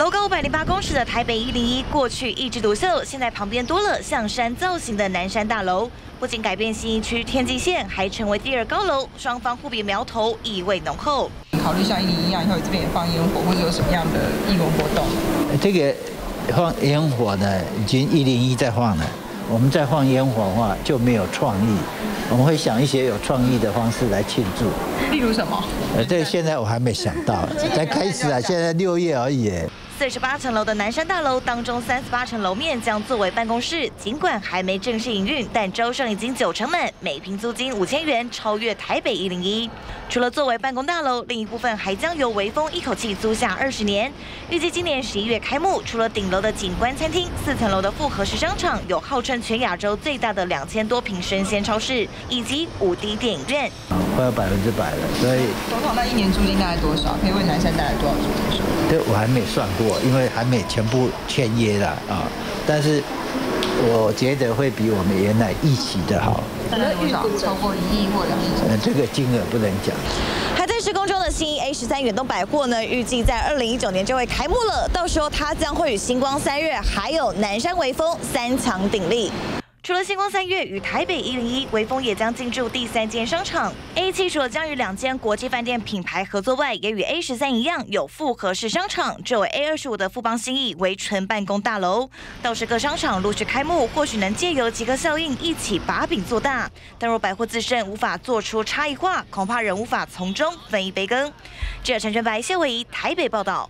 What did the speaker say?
楼高五百零八公尺的台北一零一，过去一枝独秀，现在旁边多了象山造型的南山大楼，不仅改变新一区天际线，还成为第二高楼，双方互比苗头，意味浓厚。考虑像一零一样，以后这边也放烟火，或者有什么样的义文活动？这个放烟火呢，已经一零一在放了。我们再放烟火的话就没有创意，我们会想一些有创意的方式来庆祝。例如什么？呃，这现在我还没想到，才开始啊，现在六月而已。四十八层楼的南山大楼当中，三十八层楼面将作为办公室。尽管还没正式营运，但招商已经九成满，每平租金五千元，超越台北一零一。除了作为办公大楼，另一部分还将由微风一口气租下二十年。预计今年十一月开幕。除了顶楼的景观餐厅，四层楼的复合式商场有号称全亚洲最大的两千多平生鲜超市，以及五 D 电影院。快要百分之百了，所以总统那一年租金大概多少？可以为南山带来多少租金？对我还没算过。因为还没全部签约了啊，但是我觉得会比我们原来预期的好。大概多少？超过一亿或两亿？呃，这个金额不能讲。还在施工中的新 A 十三远东百货呢，预计在二零一九年就会开幕了。到时候它将会与星光三月还有南山微风三强鼎立。除了星光三月与台北一零一，微风也将进驻第三间商场。A 七除了将与两间国际饭店品牌合作外，也与 A 十三一样有复合式商场。这位 A 二十五的富邦新义为纯办公大楼。倒是各商场陆续开幕，或许能借由集合效应一起把饼做大。但若百货自身无法做出差异化，恐怕仍无法从中分一杯羹。记者陈全白、谢伟仪台北报道。